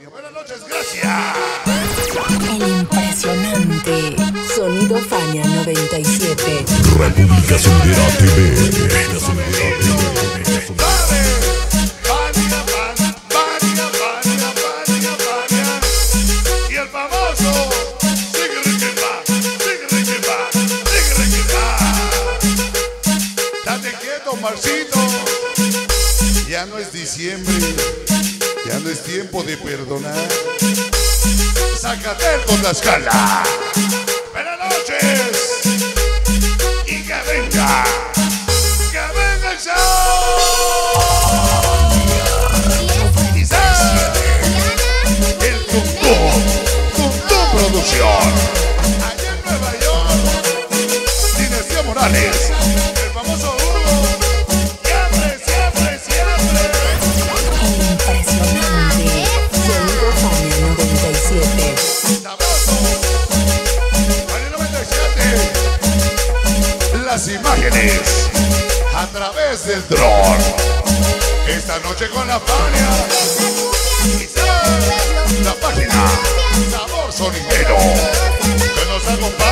Buenas noches, gracias El impresionante Sonido Fania 97 Republica Sondera TV Que reina su memoria Que padre Pan y la pan Pan y y el famoso Sigue rechazando Sigue rechazando Sigue rechazando Date quieto, Marcito Ya no es diciembre ya no es tiempo de perdonar. Sácate con la escala. Del dron. Esta noche con la Fania. La página Sabor Sonidero que nos acompaña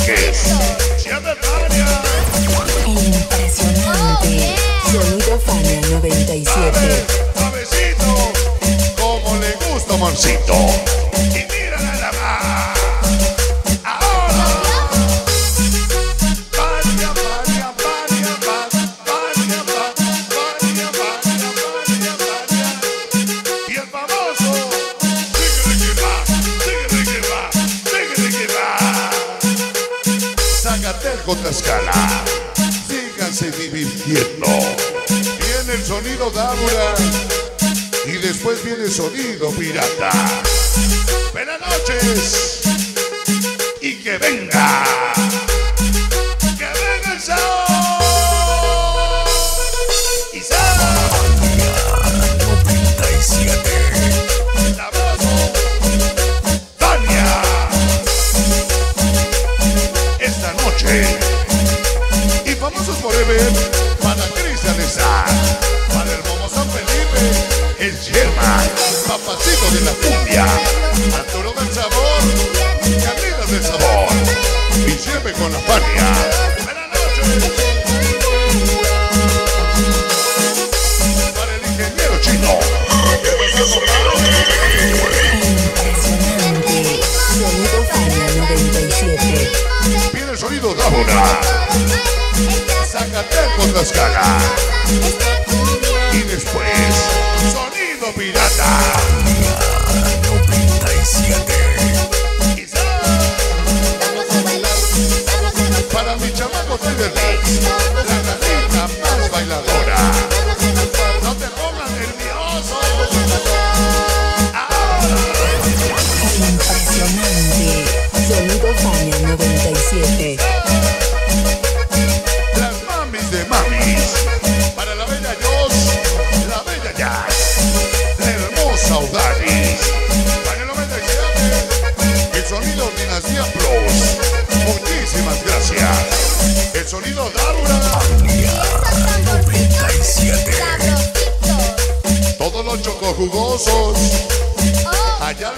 Vázquez. El impresionante Sonido Fania 97. Suavecito, como le gusta Moncito. Zacateco Tlaxcala. Síganse divirtiendo. Viene el sonido Dávora y después viene el sonido pirata. Buenas noches y que venga. Forever para Cristian. Para el Momo San Felipe. El Sherman. Papacito de la cumbia. Arturo del Sabor. Carlitos del Sabor. Y siempre con la Fania. Buenas noches. Para el ingeniero chino. impresionante Sonido Fania 97. Viene el sonido Dávora nos caga.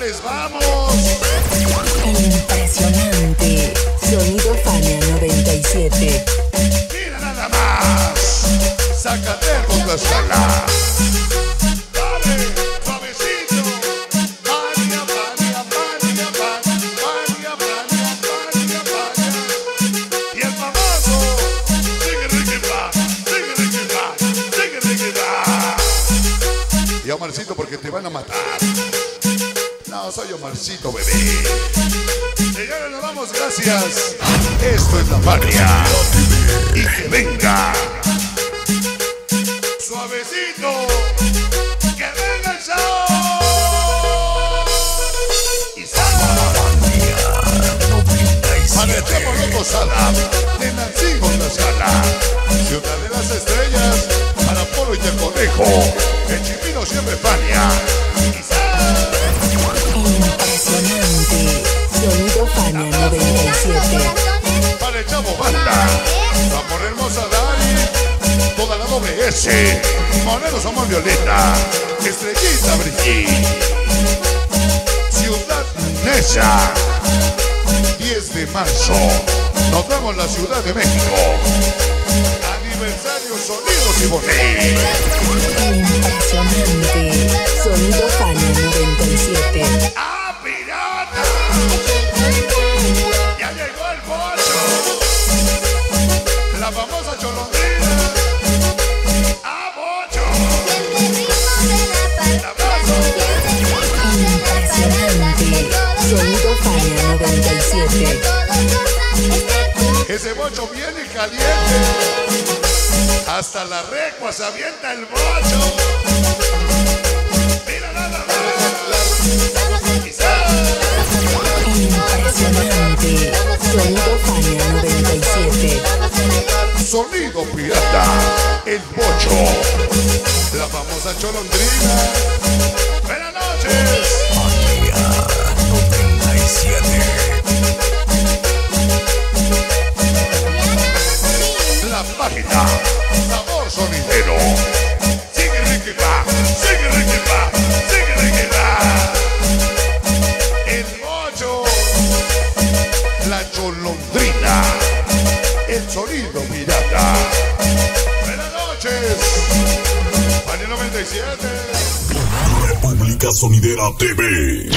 ¡Vamos! Impresionante. Sonido Fania 97 Mira nada más. Sácate a rondas, saca Dale, suavecito. Vale, vale, vale, vale Y el famoso Tengue que va, tengue re que va, tengue que va Y a Omarcito porque te van a matar. No, soy Omarcito, bebé. Señores, nos vamos, gracias. Esto es la Fania. Y que venga. Suavecito. Que venga el show. Y Manejemos los Posada. De Nancimos la sala. Ciudad de las estrellas. Para Polo y el conejo. Monero somos Violeta, Estrellita Brigitte. Ciudad Neza, 10 de marzo. Nos vemos en la Ciudad de México. Aniversario Sonidos y Bonet. 97. Ese bocho viene caliente. Hasta la recua se avienta el bocho. Mira nada más. Impresionante. Sonido Fania 97. Sonido pirata. El bocho. La famosa cholondrina. 97. República Sonidera TV.